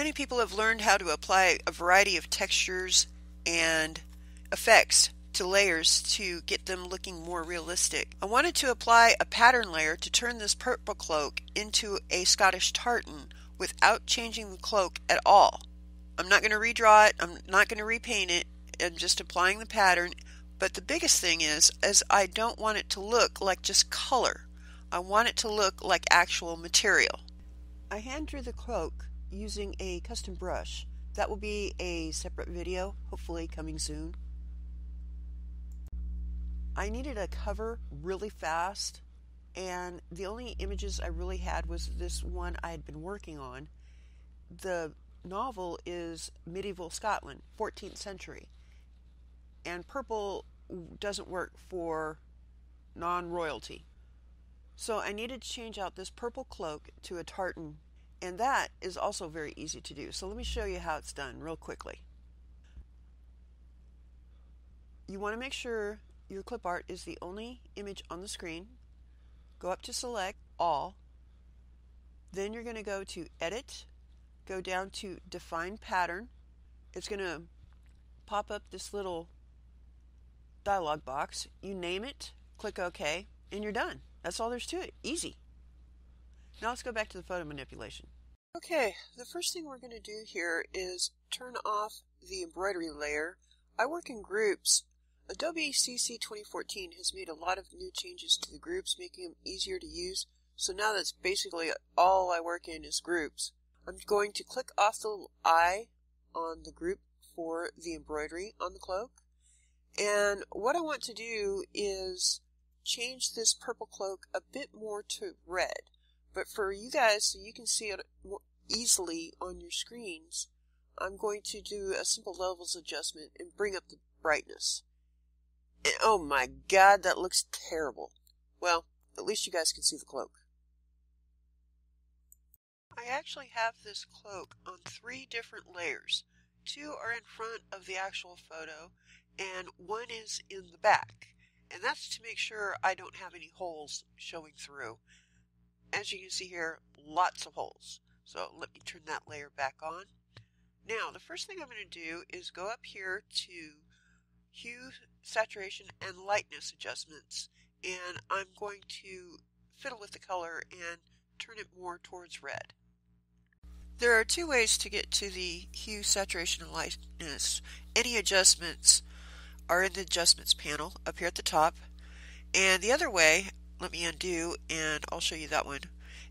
Many people have learned how to apply a variety of textures and effects to layers to get them looking more realistic. I wanted to apply a pattern layer to turn this purple cloak into a Scottish tartan without changing the cloak at all. I'm not going to redraw it, I'm not going to repaint it, I'm just applying the pattern. But the biggest thing is, is I don't want it to look like just color. I want it to look like actual material. I hand drew the cloak using a custom brush. That will be a separate video, hopefully coming soon. I needed a cover really fast, and the only images I really had was this one I had been working on. The novel is medieval Scotland, 14th century, and purple doesn't work for non royalty. So I needed to change out this purple cloak to a tartan and that is also very easy to do. So let me show you how it's done real quickly. You want to make sure your clip art is the only image on the screen. Go up to select all. Then you're going to go to edit, go down to define pattern. It's going to pop up this little dialog box. You name it, click OK, and you're done. That's all there's to it. Easy. Now let's go back to the photo manipulation. Okay, the first thing we're going to do here is turn off the embroidery layer. I work in groups. Adobe CC 2014 has made a lot of new changes to the groups, making them easier to use. So now that's basically all I work in is groups. I'm going to click off the eye on the group for the embroidery on the cloak. And what I want to do is change this purple cloak a bit more to red. But for you guys, so you can see it easily on your screens, I'm going to do a simple levels adjustment and bring up the brightness. And oh my god, that looks terrible. Well, at least you guys can see the cloak. I actually have this cloak on three different layers. Two are in front of the actual photo, and one is in the back. And that's to make sure I don't have any holes showing through as you can see here, lots of holes. So let me turn that layer back on. Now, the first thing I'm going to do is go up here to Hue, Saturation, and Lightness adjustments, and I'm going to fiddle with the color and turn it more towards red. There are two ways to get to the hue, saturation, and lightness. Any adjustments are in the adjustments panel up here at the top. And the other way, let me undo and I'll show you that one.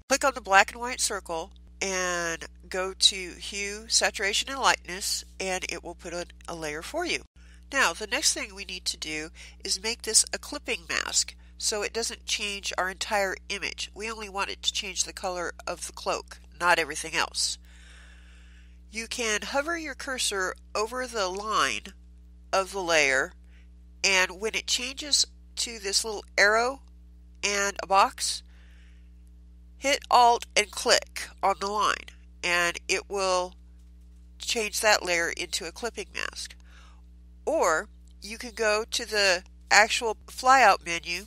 Click on the black and white circle and go to hue, saturation, and lightness and it will put on a layer for you. Now the next thing we need to do is make this a clipping mask so it doesn't change our entire image. We only want it to change the color of the cloak, not everything else. You can hover your cursor over the line of the layer and when it changes to this little arrow and a box, hit Alt and click on the line and it will change that layer into a clipping mask. Or you can go to the actual flyout menu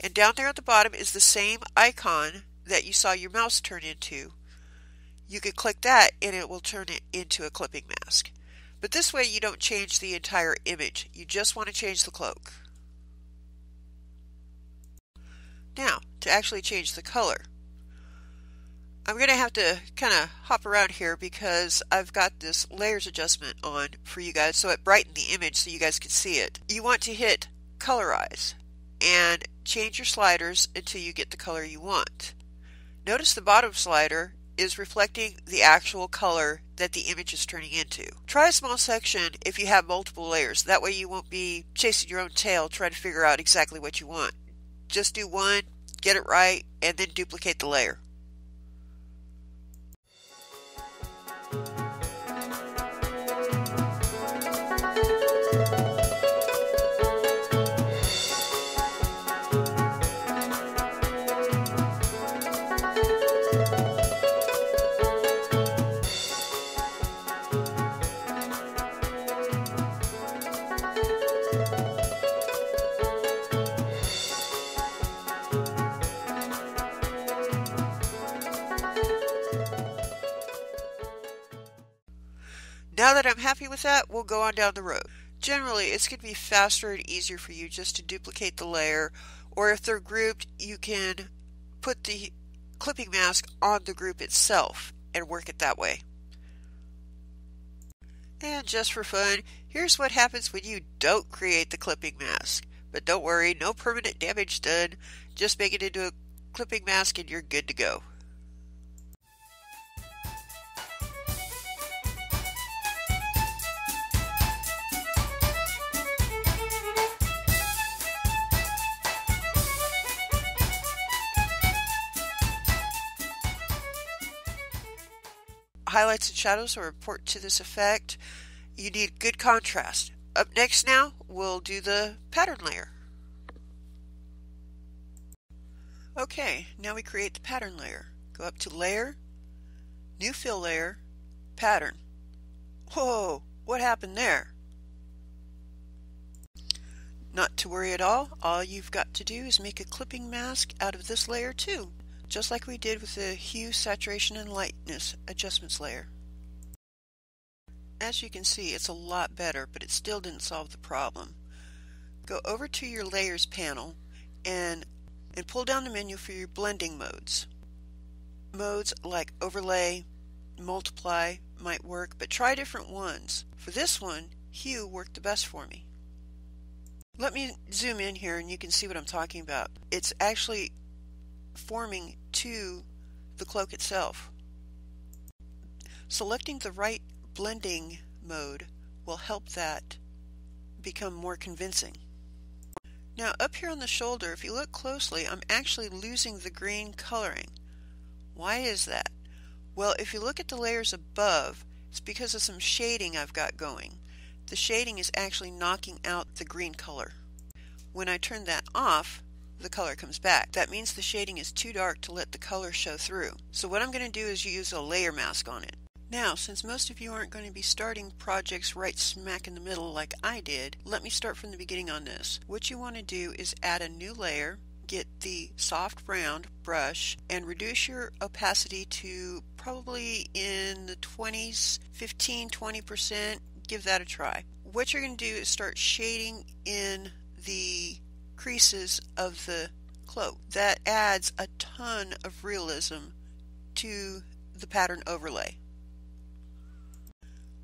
and down there at the bottom is the same icon that you saw your mouse turn into. You can click that and it will turn it into a clipping mask. But this way you don't change the entire image. You just want to change the cloak. Now, to actually change the color. I'm going to have to kind of hop around here because I've got this layers adjustment on for you guys so it brightened the image so you guys can see it. You want to hit colorize and change your sliders until you get the color you want. Notice the bottom slider is reflecting the actual color that the image is turning into. Try a small section if you have multiple layers. That way you won't be chasing your own tail trying to figure out exactly what you want. Just do one, get it right, and then duplicate the layer. Now that I'm happy with that, we'll go on down the road. Generally, it's going to be faster and easier for you just to duplicate the layer, or if they're grouped, you can put the clipping mask on the group itself and work it that way. And just for fun, here's what happens when you don't create the clipping mask. But don't worry, no permanent damage done. Just make it into a clipping mask and you're good to go. Highlights and shadows are important to this effect. You need good contrast. Up next now, we'll do the pattern layer. Okay, now we create the pattern layer. Go up to Layer, New Fill Layer, Pattern. Whoa, what happened there? Not to worry at all, all you've got to do is make a clipping mask out of this layer too just like we did with the hue, saturation, and lightness adjustments layer. As you can see, it's a lot better, but it still didn't solve the problem. Go over to your Layers panel and, and pull down the menu for your blending modes. Modes like Overlay, Multiply might work, but try different ones. For this one, Hue worked the best for me. Let me zoom in here and you can see what I'm talking about. It's actually forming to the cloak itself. Selecting the right blending mode will help that become more convincing. Now up here on the shoulder, if you look closely, I'm actually losing the green coloring. Why is that? Well, if you look at the layers above, it's because of some shading I've got going. The shading is actually knocking out the green color. When I turn that off, the color comes back. That means the shading is too dark to let the color show through. So what I'm going to do is use a layer mask on it. Now, since most of you aren't going to be starting projects right smack in the middle like I did, let me start from the beginning on this. What you want to do is add a new layer, get the soft round brush, and reduce your opacity to probably in the 20s, 15, 20%. Give that a try. What you're going to do is start shading in the creases of the cloak. That adds a ton of realism to the pattern overlay.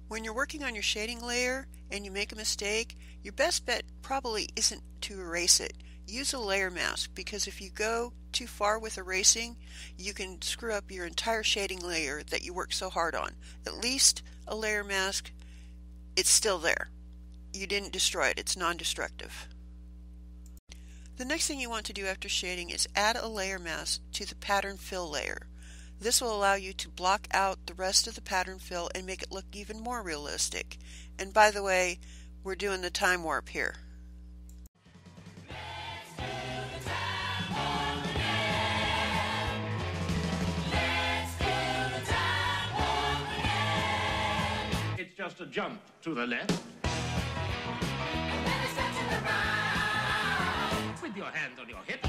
When you're working on your shading layer and you make a mistake, your best bet probably isn't to erase it. Use a layer mask because if you go too far with erasing, you can screw up your entire shading layer that you worked so hard on. At least a layer mask, it's still there. You didn't destroy it, it's non-destructive. The next thing you want to do after shading is add a layer mask to the pattern fill layer. This will allow you to block out the rest of the pattern fill and make it look even more realistic. And by the way, we're doing the time warp here. It's just a jump to the left. With your hands on your hips.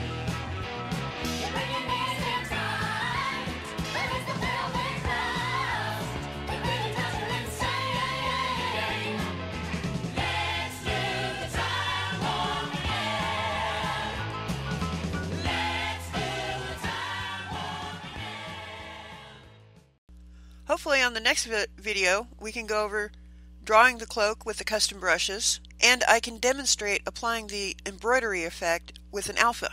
Hopefully on the next video we can go over drawing the cloak with the custom brushes, and I can demonstrate applying the embroidery effect with an alpha.